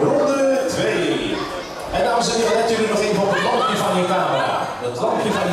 Ronde 2. En dames en heren, let jullie nog even op het lampje van je camera. Het lampje van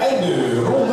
En nu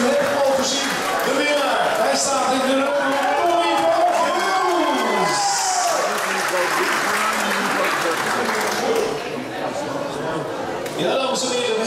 De winnaar. Hij staat in de Tommy van. Ja, dames en heren.